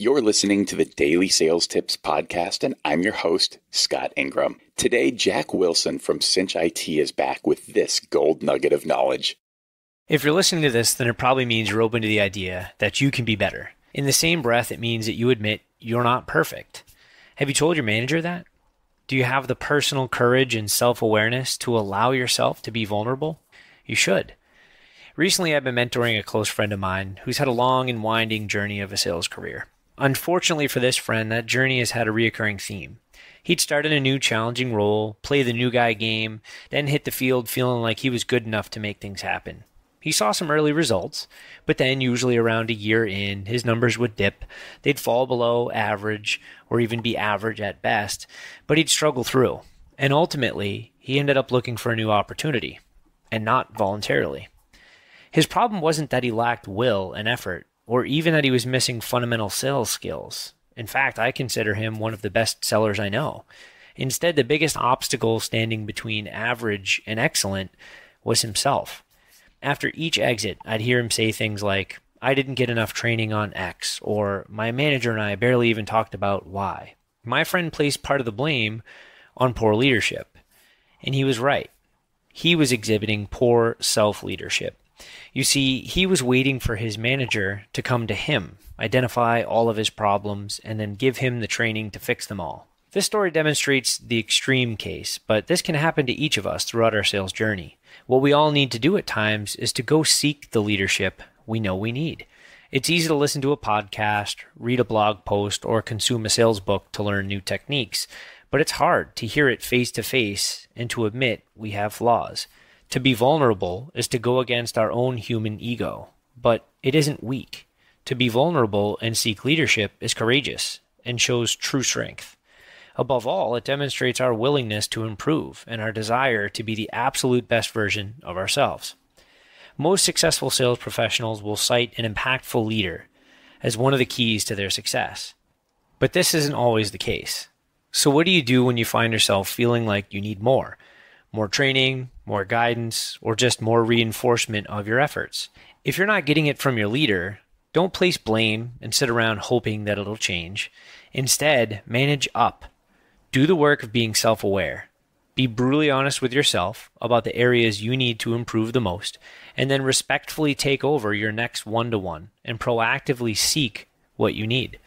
You're listening to the Daily Sales Tips Podcast, and I'm your host, Scott Ingram. Today, Jack Wilson from Cinch IT is back with this gold nugget of knowledge. If you're listening to this, then it probably means you're open to the idea that you can be better. In the same breath, it means that you admit you're not perfect. Have you told your manager that? Do you have the personal courage and self awareness to allow yourself to be vulnerable? You should. Recently, I've been mentoring a close friend of mine who's had a long and winding journey of a sales career. Unfortunately for this friend, that journey has had a reoccurring theme. He'd started a new challenging role, play the new guy game, then hit the field feeling like he was good enough to make things happen. He saw some early results, but then, usually around a year in, his numbers would dip. They'd fall below average, or even be average at best, but he'd struggle through. And ultimately, he ended up looking for a new opportunity, and not voluntarily. His problem wasn't that he lacked will and effort, or even that he was missing fundamental sales skills. In fact, I consider him one of the best sellers I know. Instead, the biggest obstacle standing between average and excellent was himself. After each exit, I'd hear him say things like, I didn't get enough training on X, or my manager and I barely even talked about Y. My friend placed part of the blame on poor leadership. And he was right. He was exhibiting poor self leadership. You see, he was waiting for his manager to come to him, identify all of his problems, and then give him the training to fix them all. This story demonstrates the extreme case, but this can happen to each of us throughout our sales journey. What we all need to do at times is to go seek the leadership we know we need. It's easy to listen to a podcast, read a blog post, or consume a sales book to learn new techniques, but it's hard to hear it face to face and to admit we have flaws. To be vulnerable is to go against our own human ego, but it isn't weak. To be vulnerable and seek leadership is courageous and shows true strength. Above all, it demonstrates our willingness to improve and our desire to be the absolute best version of ourselves. Most successful sales professionals will cite an impactful leader as one of the keys to their success. But this isn't always the case. So, what do you do when you find yourself feeling like you need more? More training, more guidance, or just more reinforcement of your efforts. If you're not getting it from your leader, don't place blame and sit around hoping that it'll change. Instead, manage up. Do the work of being self aware. Be brutally honest with yourself about the areas you need to improve the most, and then respectfully take over your next one to one and proactively seek what you need.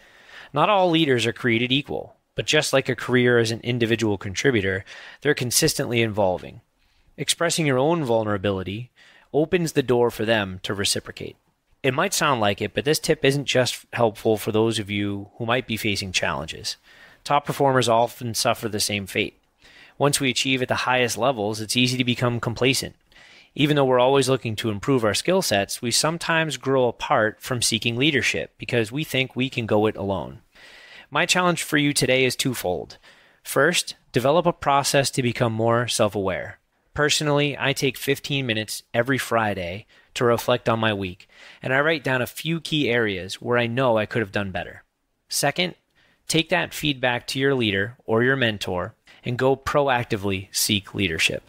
Not all leaders are created equal. But just like a career as an individual contributor, they're consistently evolving. Expressing your own vulnerability opens the door for them to reciprocate. It might sound like it, but this tip isn't just helpful for those of you who might be facing challenges. Top performers often suffer the same fate. Once we achieve at the highest levels, it's easy to become complacent. Even though we're always looking to improve our skill sets, we sometimes grow apart from seeking leadership because we think we can go it alone. My challenge for you today is twofold. First, develop a process to become more self aware. Personally, I take 15 minutes every Friday to reflect on my week, and I write down a few key areas where I know I could have done better. Second, take that feedback to your leader or your mentor and go proactively seek leadership.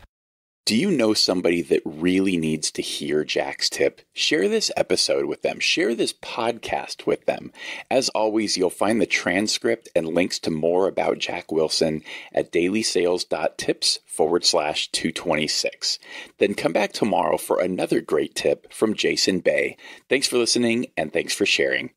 Do you know somebody that really needs to hear Jack's tip? Share this episode with them. Share this podcast with them. As always, you'll find the transcript and links to more about Jack Wilson at dailysales.tips forward slash 226. Then come back tomorrow for another great tip from Jason Bay. Thanks for listening and thanks for sharing.